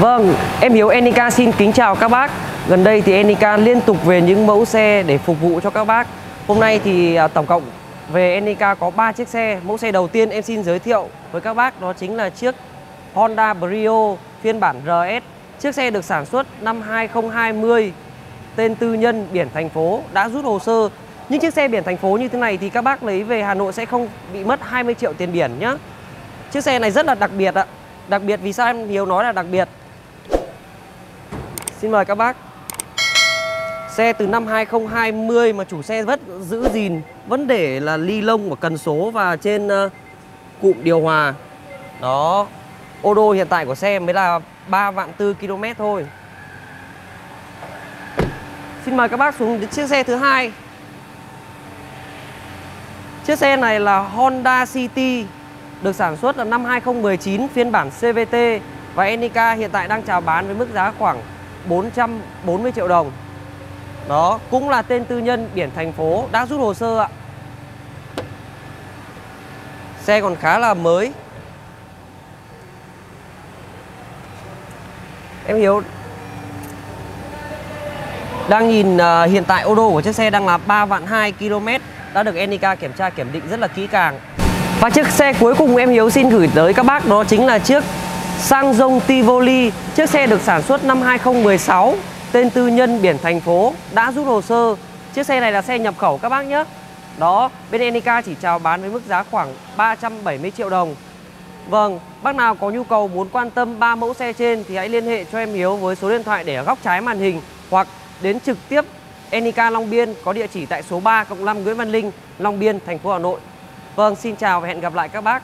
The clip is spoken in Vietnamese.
Vâng, em Hiếu Enica xin kính chào các bác. Gần đây thì Enica liên tục về những mẫu xe để phục vụ cho các bác. Hôm nay thì à, tổng cộng về Enica có 3 chiếc xe. Mẫu xe đầu tiên em xin giới thiệu với các bác đó chính là chiếc Honda Brio phiên bản RS Chiếc xe được sản xuất năm 2020 Tên tư nhân biển thành phố đã rút hồ sơ những chiếc xe biển thành phố như thế này thì các bác lấy về Hà Nội sẽ không bị mất 20 triệu tiền biển nhá. Chiếc xe này rất là đặc biệt ạ. Đặc biệt vì sao em Hiếu nói là đặc biệt? Xin mời các bác. Xe từ năm 2020 mà chủ xe vẫn giữ gìn. Vẫn để là ly lông của cần số và trên uh, cụm điều hòa. Đó. Ô đô hiện tại của xe mới là 3 vạn 4 km thôi. Xin mời các bác xuống đến chiếc xe thứ hai. Chiếc xe này là Honda City Được sản xuất là năm 2019 phiên bản CVT Và Enica hiện tại đang chào bán với mức giá khoảng 440 triệu đồng. Đó cũng là tên tư nhân biển thành phố đã rút hồ sơ ạ. Xe còn khá là mới. Em Hiếu Đang nhìn uh, hiện tại ô đô của chiếc xe đang là 3 vạn 2 km đã được Enica kiểm tra kiểm định rất là kỹ càng. Và chiếc xe cuối cùng em Hiếu xin gửi tới các bác đó chính là chiếc Sang Dông Tivoli. Chiếc xe được sản xuất năm 2016 Tên tư nhân biển thành phố Đã rút hồ sơ. Chiếc xe này là xe nhập khẩu các bác nhé. Đó, bên Enica chỉ chào bán với mức giá khoảng 370 triệu đồng. Vâng, bác nào có nhu cầu muốn quan tâm ba mẫu xe trên Thì hãy liên hệ cho em Hiếu với số điện thoại để ở góc trái màn hình Hoặc đến trực tiếp Enica Long Biên có địa chỉ tại số 3 cộng 5 Nguyễn Văn Linh, Long Biên, thành phố Hà Nội. Vâng, xin chào và hẹn gặp lại các bác.